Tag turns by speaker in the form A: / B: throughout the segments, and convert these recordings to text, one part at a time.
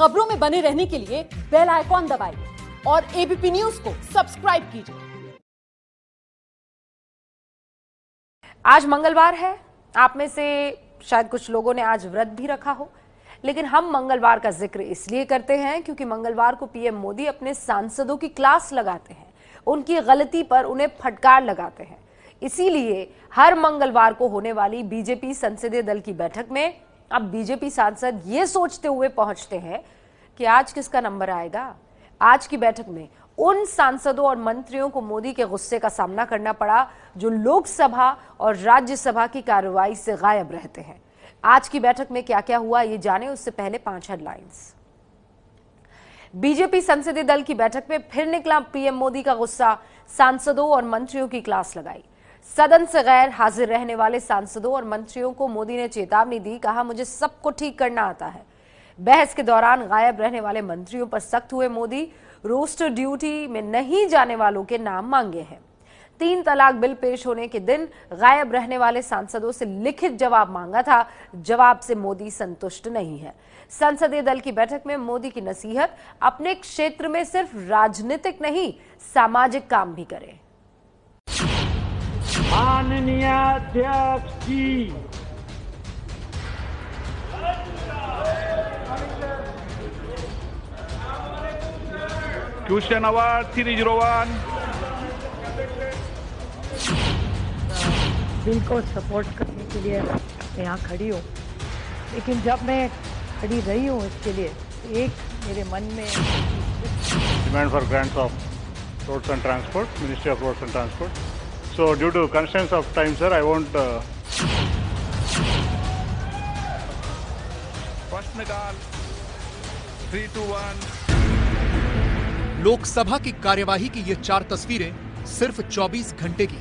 A: खबरों में बने रहने के लिए बेल आइकॉन दबाइए और एबीपी न्यूज़ को सब्सक्राइब कीजिए।
B: आज मंगलवार है। आप में से शायद कुछ लोगों ने आज व्रत भी रखा हो। लेकिन हम मंगलवार का ज़िक्र इसलिए करते हैं क्योंकि मंगलवार को पीएम मोदी अपने सांसदों की क्लास लगाते हैं। उनकी गलती पर उन्हें फटकार लगाते हैं। इसीलिए हर मंगलवार को होने वाली बीजेपी संसदीय दल की बैठक में अब बीजेपी सांसद ये सोचते हुए पहुँचते हैं कि आज किसका नंबर आएगा? आज की बैठक में उन सांसदों और मंत्रियों को मोदी के गुस्से का सामना करना पड़ा, जो लोकसभा और राज्यसभा की कार्रवाई से गायब रहते हैं। आज की बैठक में क्या क्या हुआ, ये जाने उससे पहले पाँच हेडलाइंस। बीजेपी संसदीय दल की बैठक में फिर निकला पीएम मोदी का गुस्सा। सांसदों और मंत्रियों की क्लास लगाई। सदन से गैर हाजिर रहने वाले सांसदों और मंत्रियों को मोदी ने चेतावनी दी, कहा, मुझे सबको ठीक करना आता है। बहस के दौरान गायब रहने वाले मंत्रियों पर सख्त हुए मोदी, रोस्टर ड्यूटी में नहीं जाने वालों के नाम मांगे हैं। तीन तलाक बिल पेश होने के दिन गायब रहने वाले सांसदों से लिखित जवाब मांगा था। जवाब से मोदी संतुष्ट नहीं है। संसदीय दल की बैठक में मोदी की नसीहत अपने क्षेत्र में सिर्फ़ राजनीतिक नहीं, सामाजिक काम भी करें।
C: माननीय अध्यक्ष जी।
D: Tuition award three
E: zero one को सपोर्ट करने के लिए यहाँ खड़ी हूँ। लेकिन जब मैं खड़ी रही हूँ इसके लिए एक मेरे मन में
D: demand for grants of roads and transport ministry of roads and transport So due to constraints of time, sir, I won't. Uh, First Nagal, 321.
F: Lok Sabha की कार्यवाही की ये चार तस्वीरें सिर्फ़ 24 घंटे की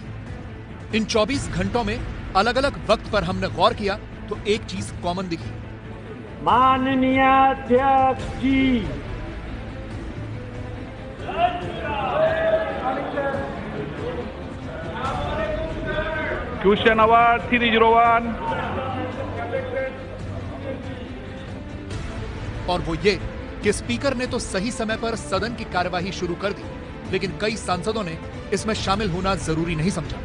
F: इन 24 घंटों में अलग अलग वक्त पर हमने गौर किया तो एक चीज़ कॉमन दिखी
C: माननीय अध्यक्ष जी
D: Question award 301.
F: और वो ये कि स्पीकर ने तो सही समय पर सदन की कार्यवाही शुरू कर दी, लेकिन कई सांसदों ने इसमें शामिल होना ज़रूरी नहीं समझा।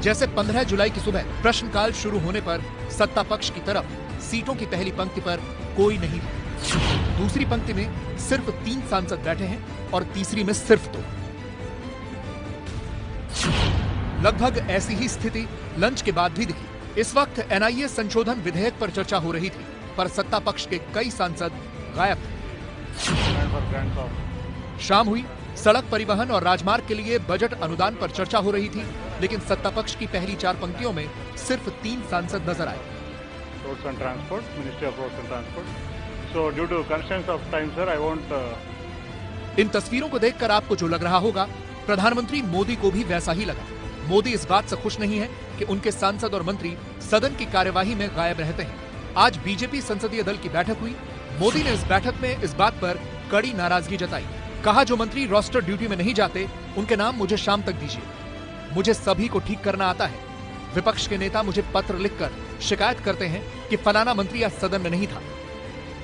F: जैसे 15 जुलाई की सुबह प्रश्नकाल शुरू होने पर सत्ता पक्ष की तरफ़ सीटों की पहली पंक्ति पर कोई नहीं। दूसरी पंक्ति में सिर्फ़ तीन सांसद बैठे हैं और तीसरी में सिर्फ़ दो। लगभग ऐसी ही स्थिति लंच के बाद भी दिखी। इस वक्त एनआईए संशोधन विधेयक पर चर्चा हो रही थी पर सत्ता पक्ष के कई सांसद गायब थे। शाम हुई सड़क परिवहन और राजमार्ग के लिए बजट अनुदान पर चर्चा हो रही थी लेकिन सत्ता पक्ष की पहली चार पंक्तियों में सिर्फ़ तीन सांसद नज़र आए.
D: Uh,
F: इन तस्वीरों को देखकर आपको जो लग रहा होगा प्रधानमंत्री मोदी को भी वैसा ही लगा। मोदी इस बात से खुश नहीं है कि उनके सांसद और मंत्री सदन की कार्यवाही में गायब रहते हैं। आज बीजेपी संसदीय दल की बैठक हुई। मोदी ने इस बैठक में इस बात पर कड़ी नाराज़गी जताई। कहा, जो मंत्री रोस्टर ड्यूटी में नहीं जाते, उनके नाम मुझे शाम तक दीजिए। मुझे सभी को ठीक करना आता है। विपक्ष के नेता मुझे पत्र लिखकर शिकायत करते हैं कि फलाना मंत्री आज सदन में नहीं था।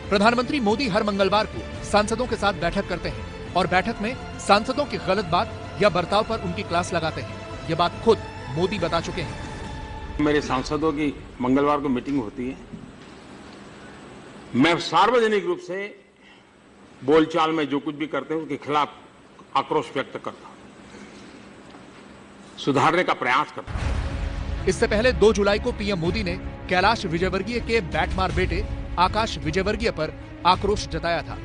F: प्रधानमंत्री मोदी हर मंगलवार को सांसदों के साथ बैठक करते हैं और बैठक में सांसदों की गलत बात या बर्ताव पर उनकी क्लास लगाते हैं। ये बात खुद मोदी बता चुके हैं।
G: मेरे सांसदों की मंगलवार को मीटिंग होती है। मैं सार्वजनिक रूप से बोलचाल में जो कुछ भी करते हैं उसके खिलाफ आक्रोश व्यक्त करता हूँ। सुधारने का प्रयास करता हूँ।
F: इससे पहले 2 जुलाई को पीएम मोदी ने कैलाश विजयवर्गीय के बैटमार बेटे आकाश विजयवर्गीय पर आक्रोश जताया था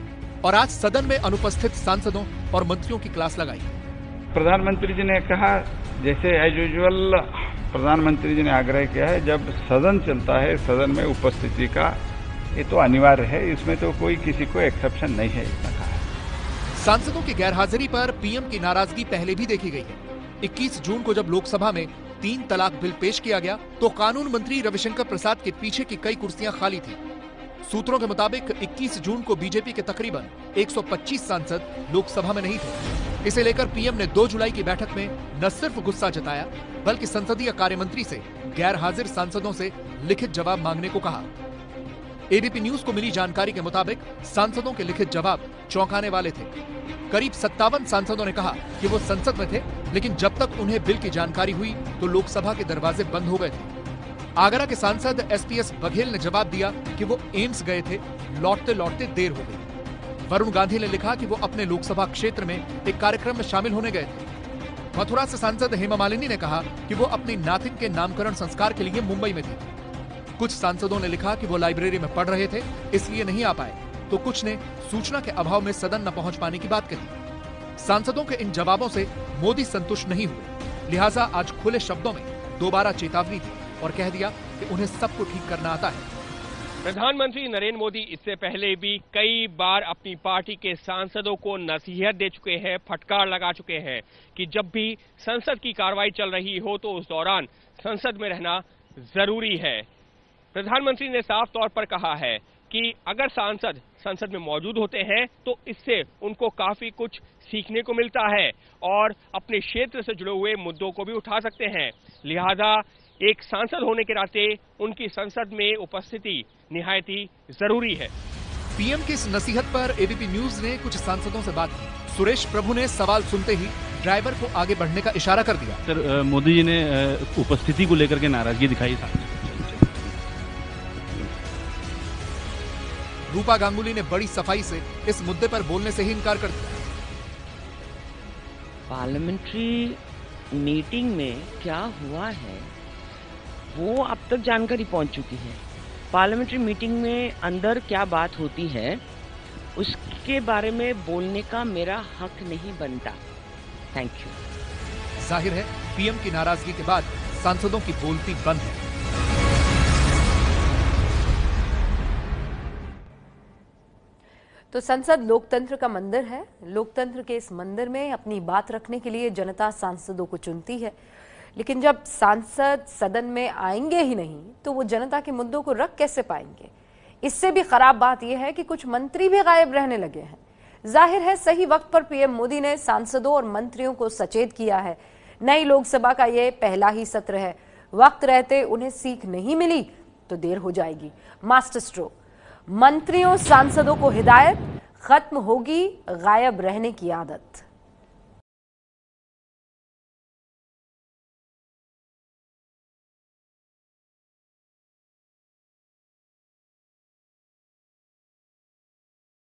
F: और आज सदन में अनुपस्थित सांसदों और मंत्रियों की क्लास लगाई।
H: प्रधानमंत्री जी ने कहा, जैसे एज यूजल प्रधानमंत्री जी ने आग्रह किया है, जब सदन चलता है, सदन में उपस्थिति का, ये तो अनिवार्य है, इसमें तो कोई किसी को एक्सेप्शन नहीं है, इतना कहा
F: सांसदों की गैरहाजिरी पर पीएम की नाराज़गी पहले भी देखी गई है। 21 जून को जब लोकसभा में तीन तलाक बिल पेश किया गया तो कानून मंत्री रविशंकर प्रसाद के पीछे की कई कुर्सियाँ खाली थी। सूत्रों के मुताबिक 21 जून को बीजेपी के तकरीबन 125 सांसद लोकसभा में नहीं थे। इसे लेकर पीएम ने 2 जुलाई की बैठक में न सिर्फ़ गुस्सा जताया, बल्कि संसदीय कार्य मंत्री से गैर हाजिर सांसदों से लिखित जवाब मांगने को कहा। एबीपी न्यूज़ को मिली जानकारी के मुताबिक, सांसदों के लिखित जवाब चौंकाने वाले थे। करीब सत्तावन सांसदों ने कहा कि वो संसद में थे, लेकिन जब तक उन्हें बिल की जानकारी हुई तो लोकसभा के दरवाजे बंद हो गए थे। आगरा के सांसद एसपीएस बघेल ने जवाब दिया कि वो एम्स गए थे, लौटते लौटते देर हो गई। वरुण गांधी ने लिखा कि वो अपने लोकसभा क्षेत्र में एक कार्यक्रम में शामिल होने गए थे। मथुरा से सांसद हेमा मालिनी ने कहा कि वो अपनी नातिन के नामकरण संस्कार के लिए मुंबई में थी। कुछ सांसदों ने लिखा कि वो लाइब्रेरी में पढ़ रहे थे, इसलिए नहीं आ पाए। तो कुछ ने सूचना के अभाव में सदन न पहुँच पाने की बात कही। सांसदों के इन जवाबों से मोदी संतुष्ट नहीं हुए। लिहाजा आज खुले शब्दों में दोबारा चेतावनी दी। और कह दिया कि उन्हें सबको ठीक करना आता है।
I: प्रधानमंत्री नरेंद्र मोदी इससे पहले भी कई बार अपनी पार्टी के सांसदों को नसीहत दे चुके हैं, फटकार लगा चुके हैं कि जब भी संसद की कार्रवाई चल रही हो तो उस दौरान संसद में रहना ज़रूरी है। प्रधानमंत्री ने साफ़ तौर पर कहा है कि अगर सांसद संसद में मौजूद होते हैं तो इससे उनको काफ़ी कुछ सीखने को मिलता है और अपने क्षेत्र से जुड़े हुए मुद्दों को भी उठा सकते हैं। लिहाजा एक सांसद होने के नाते उनकी संसद में उपस्थिति निहायती ज़रूरी है।
F: पीएम की इस नसीहत पर एबीपी न्यूज़ ने कुछ सांसदों से बात की। सुरेश प्रभु ने सवाल सुनते ही ड्राइवर को आगे बढ़ने का इशारा कर दिया।
J: सर मोदी जी ने उपस्थिति को लेकर के नाराज़गी दिखाई था
F: रूपा गांगुली ने बड़ी सफ़ाई से इस मुद्दे पर बोलने से ही इनकार कर दिया।
K: पार्लियामेंट्री मीटिंग में क्या हुआ है? वो अब तक जानकारी पहुँच चुकी है। पार्लियामेंट्री मीटिंग में अंदर क्या बात होती है उसके बारे में बोलने का मेरा हक नहीं बनता। थैंक यू
F: ज़ाहिर है पीएम की नाराज़गी के बाद सांसदों की बोलती बंद है।
B: तो संसद लोकतंत्र का मंदिर है। लोकतंत्र के इस मंदिर में अपनी बात रखने के लिए जनता सांसदों को चुनती है। लेकिन जब सांसद सदन में आएँगे ही नहीं तो वो जनता के मुद्दों को रख कैसे पाएँगे? इससे भी खराब बात यह है कि कुछ मंत्री भी गायब रहने लगे हैं। ज़ाहिर है, सही वक्त पर पीएम मोदी ने सांसदों और मंत्रियों को सचेत किया है। नई लोकसभा का यह पहला ही सत्र है। वक्त रहते उन्हें सीख नहीं मिली तो देर हो जाएगी। Master stroke. मंत्रियों, सांसदों को हिदायत, खत्म होगी गायब रहने की आदत।